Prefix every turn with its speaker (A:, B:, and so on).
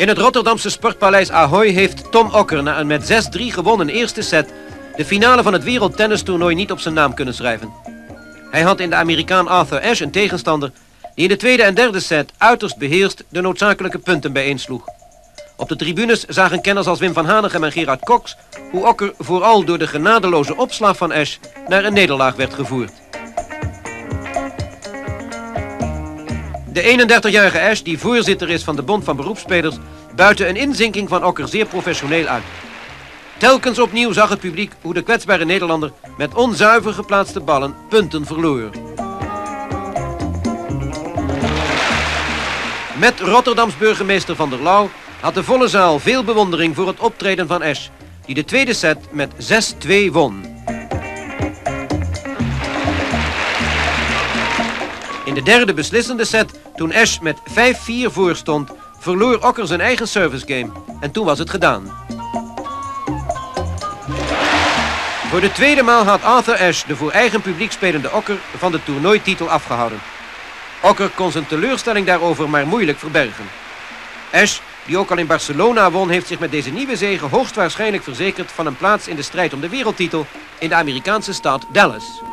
A: In het Rotterdamse sportpaleis Ahoy heeft Tom Okker na een met 6-3 gewonnen eerste set de finale van het wereldtennistoernooi niet op zijn naam kunnen schrijven. Hij had in de Amerikaan Arthur Ashe een tegenstander die in de tweede en derde set uiterst beheerst de noodzakelijke punten bijeensloeg. Op de tribunes zagen kenners als Wim van Hanegem en Gerard Cox hoe Okker vooral door de genadeloze opslag van Ashe naar een nederlaag werd gevoerd. De 31-jarige Ash, die voorzitter is van de Bond van Beroepsspelers, buiten een inzinking van Okker zeer professioneel uit. Telkens opnieuw zag het publiek hoe de kwetsbare Nederlander met onzuiver geplaatste ballen punten verloor. Met Rotterdams burgemeester Van der Lauw had de volle zaal veel bewondering voor het optreden van Ash, die de tweede set met 6-2 won. In de derde beslissende set, toen Ash met 5-4 voor stond, verloor Okker zijn eigen service game. En toen was het gedaan. Voor de tweede maal had Arthur Ashe de voor eigen publiek spelende Okker van de toernooititel afgehouden. Okker kon zijn teleurstelling daarover maar moeilijk verbergen. Ashe, die ook al in Barcelona won, heeft zich met deze nieuwe zege hoogstwaarschijnlijk verzekerd van een plaats in de strijd om de wereldtitel in de Amerikaanse stad Dallas.